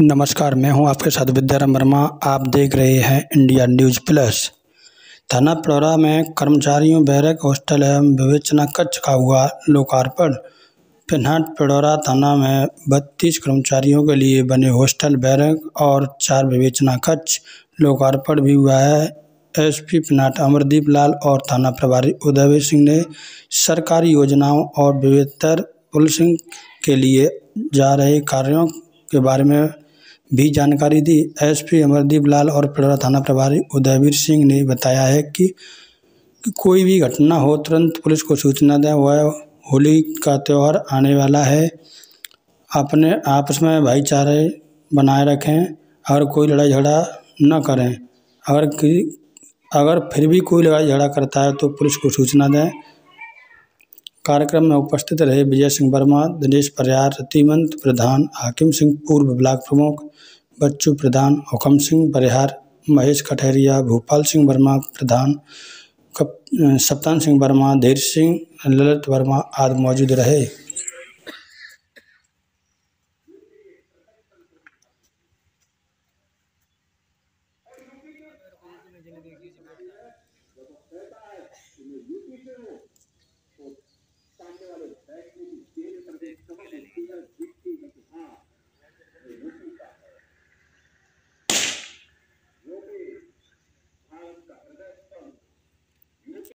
नमस्कार, मैं हूँ आपके साथ विद्याराम वर्मा। आप देख रहे हैं इंडिया न्यूज़ प्लस। थाना पिड़ौरा में कर्मचारियों, बैरक हॉस्टल एवं विवेचना कक्ष का हुआ लोकार्पण। पिन्हाट पिड़ौरा थाना में बत्तीस कर्मचारियों के लिए बने हॉस्टल, बैरक और चार विवेचना कक्ष लोकार्पण भी हुआ है। एसपी पिन्हाट अमरदीप लाल और थाना प्रभारी उदयवीर सिंह ने सरकारी योजनाओं और बेहतर पुलिसिंग के लिए जा रहे कार्यों के बारे में भी जानकारी दी। एसपी अमरदीप लाल और पिड़ौरा थाना प्रभारी उदयवीर सिंह ने बताया है कि, कोई भी घटना हो तुरंत पुलिस को सूचना दें। वह होली का त्यौहार आने वाला है। अपने आपस में भाईचारे बनाए रखें और कोई लड़ाई झगड़ा न करें। अगर अगर फिर भी कोई लड़ाई झगड़ा करता है तो पुलिस को सूचना दें। कार्यक्रम में उपस्थित रहे विजय सिंह वर्मा, दिनेश परियार, रतिमंत प्रधान, हाकिम सिंह पूर्व ब्लॉक प्रमुख, बच्चू प्रधान, हुकम सिंह परिहार, महेश कठहरिया भूपाल सिंह वर्मा प्रधान सप्तान सिंह वर्मा, धीर सिंह, ललित वर्मा आदि मौजूद रहे।